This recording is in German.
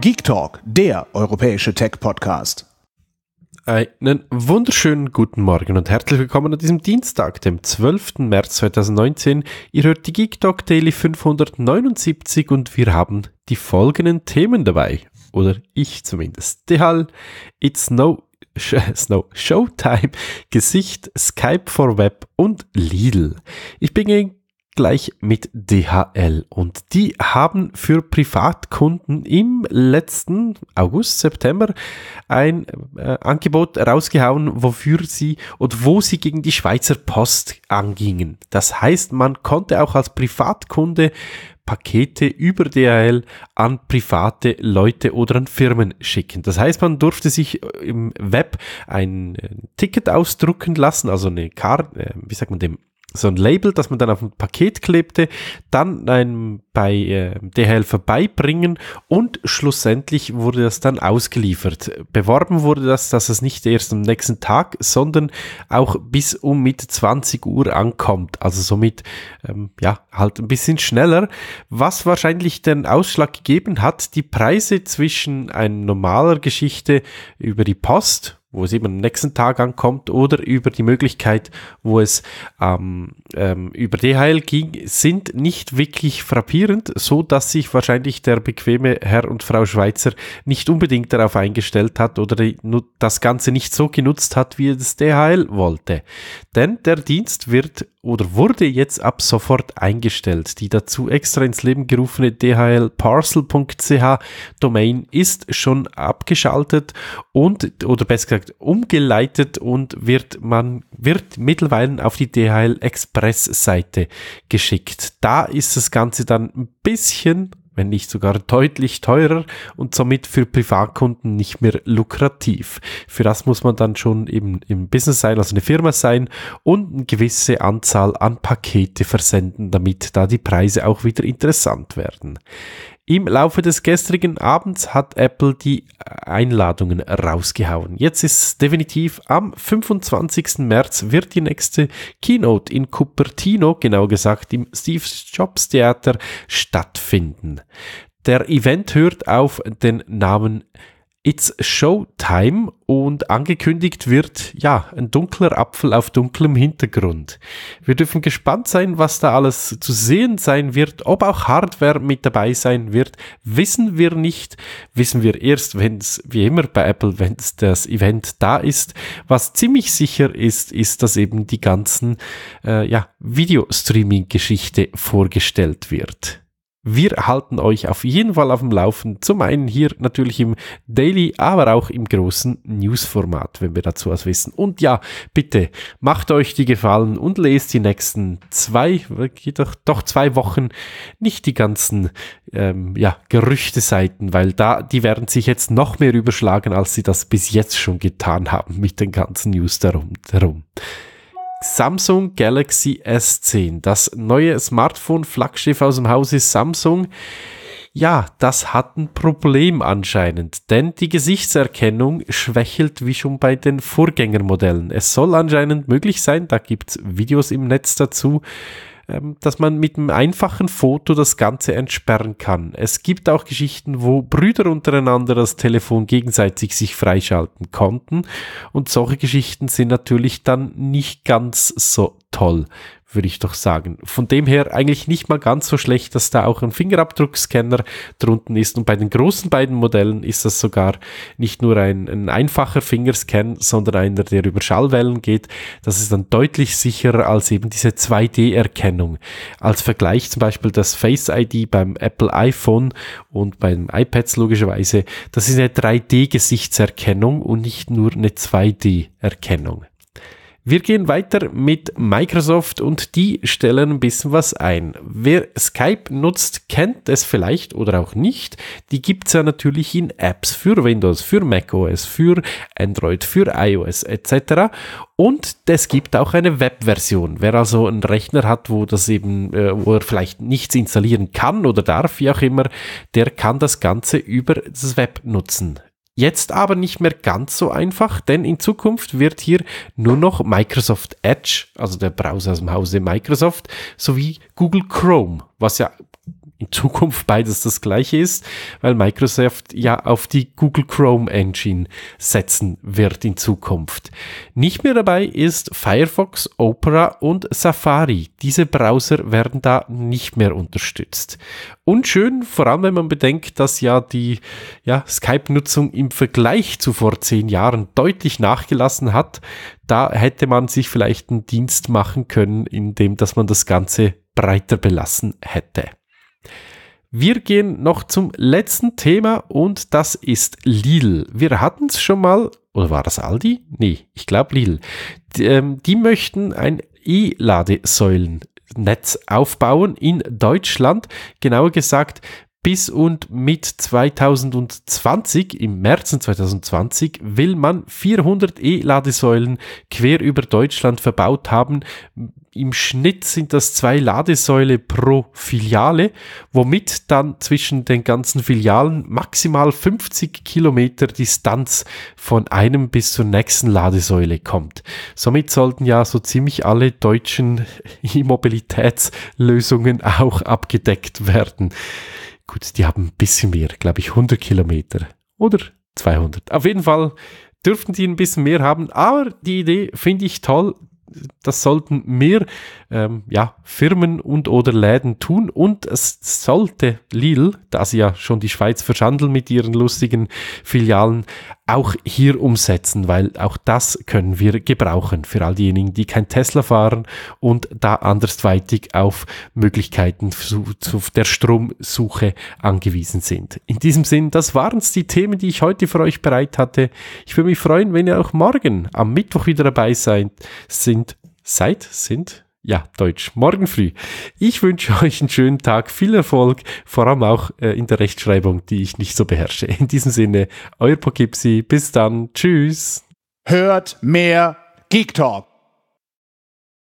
Geek Talk, der europäische Tech-Podcast. Einen wunderschönen guten Morgen und herzlich willkommen an diesem Dienstag, dem 12. März 2019. Ihr hört die Geek Talk Daily 579 und wir haben die folgenden Themen dabei. Oder ich zumindest. DHL, It's No Snow Showtime, Gesicht, Skype for Web und Lidl. Ich beginne gleich mit DHL und die haben für Privatkunden im letzten August, September ein äh, Angebot rausgehauen, wofür sie und wo sie gegen die Schweizer Post angingen. Das heißt, man konnte auch als Privatkunde Pakete über DHL an private Leute oder an Firmen schicken. Das heißt, man durfte sich im Web ein Ticket ausdrucken lassen, also eine Karte, äh, wie sagt man dem, so ein Label, das man dann auf ein Paket klebte, dann ein, bei äh, DHL vorbeibringen und schlussendlich wurde das dann ausgeliefert. Beworben wurde das, dass es nicht erst am nächsten Tag, sondern auch bis um mit 20 Uhr ankommt. Also somit, ähm, ja, halt ein bisschen schneller. Was wahrscheinlich den Ausschlag gegeben hat, die Preise zwischen einer normaler Geschichte über die Post, wo es eben am nächsten Tag ankommt, oder über die Möglichkeit, wo es ähm, ähm, über DHL ging, sind nicht wirklich frappierend, so dass sich wahrscheinlich der bequeme Herr und Frau Schweizer nicht unbedingt darauf eingestellt hat oder die, das Ganze nicht so genutzt hat, wie es DHL wollte. Denn der Dienst wird oder wurde jetzt ab sofort eingestellt. Die dazu extra ins Leben gerufene dhlparcel.ch Domain ist schon abgeschaltet und oder besser gesagt umgeleitet und wird man wird mittlerweile auf die DHL Express Seite geschickt. Da ist das Ganze dann ein bisschen wenn nicht sogar deutlich teurer und somit für Privatkunden nicht mehr lukrativ. Für das muss man dann schon eben im Business sein, also eine Firma sein und eine gewisse Anzahl an Pakete versenden, damit da die Preise auch wieder interessant werden. Im Laufe des gestrigen Abends hat Apple die Einladungen rausgehauen. Jetzt ist definitiv am 25. März wird die nächste Keynote in Cupertino, genau gesagt im Steve Jobs Theater, stattfinden. Der Event hört auf den Namen It's Showtime und angekündigt wird, ja, ein dunkler Apfel auf dunklem Hintergrund. Wir dürfen gespannt sein, was da alles zu sehen sein wird, ob auch Hardware mit dabei sein wird, wissen wir nicht, wissen wir erst, wenn es, wie immer bei Apple, wenn das Event da ist. Was ziemlich sicher ist, ist, dass eben die ganzen, äh, ja, Videostreaming-Geschichte vorgestellt wird. Wir halten euch auf jeden Fall auf dem Laufen. Zum einen hier natürlich im Daily, aber auch im großen Newsformat, wenn wir dazu was wissen. Und ja, bitte macht euch die Gefallen und lest die nächsten zwei, doch, doch zwei Wochen nicht die ganzen ähm, ja, Gerüchte-Seiten, weil da, die werden sich jetzt noch mehr überschlagen, als sie das bis jetzt schon getan haben mit den ganzen News darum. darum. Samsung Galaxy S10, das neue Smartphone-Flaggschiff aus dem Hause Samsung. Ja, das hat ein Problem anscheinend, denn die Gesichtserkennung schwächelt wie schon bei den Vorgängermodellen. Es soll anscheinend möglich sein, da gibt's Videos im Netz dazu, dass man mit einem einfachen Foto das Ganze entsperren kann. Es gibt auch Geschichten, wo Brüder untereinander das Telefon gegenseitig sich freischalten konnten und solche Geschichten sind natürlich dann nicht ganz so toll würde ich doch sagen. Von dem her eigentlich nicht mal ganz so schlecht, dass da auch ein Fingerabdruckscanner drunten ist. Und bei den großen beiden Modellen ist das sogar nicht nur ein, ein einfacher Fingerscan, sondern einer, der über Schallwellen geht. Das ist dann deutlich sicherer als eben diese 2D-Erkennung. Als Vergleich zum Beispiel das Face ID beim Apple iPhone und beim iPads logischerweise. Das ist eine 3D-Gesichtserkennung und nicht nur eine 2D-Erkennung. Wir gehen weiter mit Microsoft und die stellen ein bisschen was ein. Wer Skype nutzt, kennt es vielleicht oder auch nicht. Die gibt es ja natürlich in Apps für Windows, für macOS, für Android, für iOS etc. Und es gibt auch eine Webversion. Wer also einen Rechner hat, wo das eben, äh, wo er vielleicht nichts installieren kann oder darf, wie auch immer, der kann das Ganze über das Web nutzen. Jetzt aber nicht mehr ganz so einfach, denn in Zukunft wird hier nur noch Microsoft Edge, also der Browser aus dem Hause Microsoft, sowie Google Chrome, was ja in Zukunft beides das gleiche ist, weil Microsoft ja auf die Google Chrome Engine setzen wird in Zukunft. Nicht mehr dabei ist Firefox, Opera und Safari. Diese Browser werden da nicht mehr unterstützt. Und schön, vor allem wenn man bedenkt, dass ja die ja, Skype-Nutzung im Vergleich zu vor zehn Jahren deutlich nachgelassen hat, da hätte man sich vielleicht einen Dienst machen können, indem dass man das Ganze breiter belassen hätte. Wir gehen noch zum letzten Thema und das ist Lil. Wir hatten es schon mal, oder war das Aldi? Nee, ich glaube Lil. Die, ähm, die möchten ein E-Ladesäulennetz aufbauen in Deutschland. Genauer gesagt, bis und mit 2020, im März 2020, will man 400 E-Ladesäulen quer über Deutschland verbaut haben. Im Schnitt sind das zwei Ladesäule pro Filiale, womit dann zwischen den ganzen Filialen maximal 50 Kilometer Distanz von einem bis zur nächsten Ladesäule kommt. Somit sollten ja so ziemlich alle deutschen E-Mobilitätslösungen auch abgedeckt werden. Gut, die haben ein bisschen mehr, glaube ich 100 Kilometer oder 200. Auf jeden Fall dürften die ein bisschen mehr haben, aber die Idee finde ich toll das sollten mehr ähm, ja, Firmen und oder Läden tun und es sollte Lille, da sie ja schon die Schweiz verschandeln mit ihren lustigen Filialen, auch hier umsetzen, weil auch das können wir gebrauchen für all diejenigen, die kein Tesla fahren und da andersweitig auf Möglichkeiten zu, zu der Stromsuche angewiesen sind. In diesem Sinn, das waren es die Themen, die ich heute für euch bereit hatte. Ich würde mich freuen, wenn ihr auch morgen am Mittwoch wieder dabei seid, sind, seid, sind, ja, Deutsch. Morgen früh. Ich wünsche euch einen schönen Tag, viel Erfolg, vor allem auch äh, in der Rechtschreibung, die ich nicht so beherrsche. In diesem Sinne, euer Pokipsi. Bis dann. Tschüss. Hört mehr Geek Talk.